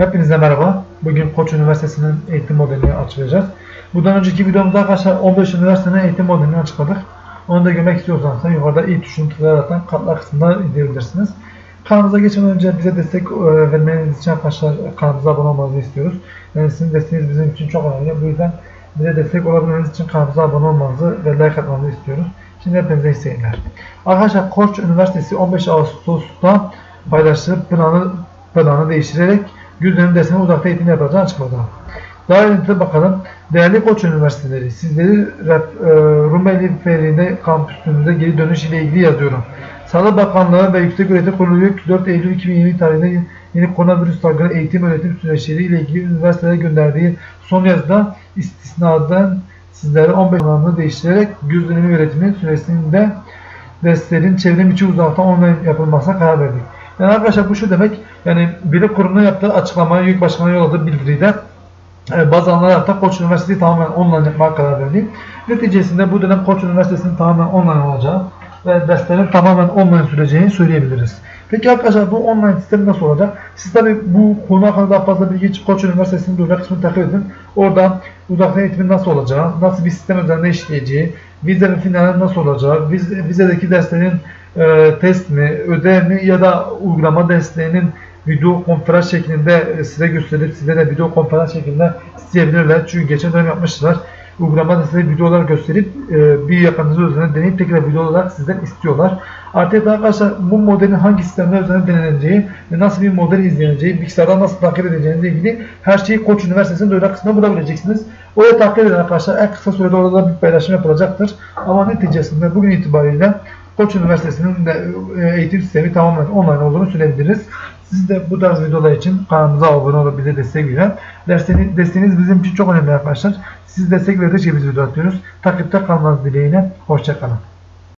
Hepinize merhaba. Bugün Koç Üniversitesi'nin eğitim modelini açıklayacağız. Bundan önceki videomuzda arkadaşlar 15 üniversitenin eğitim modelini açıkladık. Onu da görmek istiyorsanız da yukarıda i tuşunu tıklayarak kartlar kısmında izleyebilirsiniz. Kanalımıza geçmeden önce bize destek e, vermeniz için arkadaşlar kanalımıza abone olmanızı istiyoruz. Yani sizin desteğiniz bizim için çok önemli. Bu yüzden bize destek olabilmeniz için kanalımıza abone olmanızı ve like atmanızı istiyoruz. Şimdi hepinize iyi seyirler. Arkadaşlar Koç Üniversitesi 15 Ağustos'ta paylaştığı planı, planı değiştirerek Güzde'nin desene uzakta eğitim yapacağını açıkladı. Daha ayrıntılı bakalım. Değerli Koç Üniversiteleri, sizleri e, Rumeli Feri'nde kampüsünüze geri dönüş ile ilgili yazıyorum. Sağlık Bakanlığı ve Yüksek Öğretim Kurulu 4 Eylül 2020 tarihinde yeni koronavirüs salgını eğitim öğretim süreçleri ile ilgili üniversitelere gönderdiği son yazıda istisnadan sizlere 15 anlamını değiştirerek güz dönemi öğretimi süresinde derslerin çevrim içi uzaktan online yapılmasına karar verdik. Yani arkadaşlar bu şu demek, yani bilim kurulunun yaptığı açıklamaya YÖK Başkanı'na yolladığı bildiride bazı alanlar hatta Koç Üniversitesi tamamen online yapmaya karar verdi. Neticesinde bu dönem Koç Üniversitesi'nin tamamen online olacağı ve derslerin tamamen online süreceğini söyleyebiliriz. Peki arkadaşlar bu online sistem nasıl olacak? Siz tabi bu konu hakkında daha fazla bilgi için Koç Üniversitesi'nin duyurak kısmını takip edin. Orada uzaktan eğitimin nasıl olacağı, nasıl bir sistem üzerinde işleyeceği, vize ve finalin nasıl olacağı, vize, vizedeki derslerin e, test mi, ödev mi ya da uygulama derslerinin video konferans şeklinde size gösterip size de video konferans şeklinde isteyebilirler. Çünkü geçen dönem yapmışlar. Uygulama size video olarak gösterip e, bir yakınınızı üzerine deneyip tekrar video olarak sizden istiyorlar. Artık arkadaşlar bu modelin hangi sistemler üzerine deneneceği ve nasıl bir model izleneceği, bilgisayardan nasıl takip edeceğinizle ilgili her şeyi Koç Üniversitesi'nin duyurak kısmında bulabileceksiniz. Oraya takip edin arkadaşlar. En kısa sürede orada bir paylaşım yapılacaktır. Ama neticesinde bugün itibariyle Koç Üniversitesi'nin de e, eğitim sistemi tamamen online olduğunu söyleyebiliriz. Siz de bu tarz videolar için kanalımıza abone olup bize destek. Desteğiniz, desteğiniz bizim için çok önemli arkadaşlar. Siz destek verdikçe biz video atıyoruz. Takipte kalmanız dileğiyle. Hoşçakalın.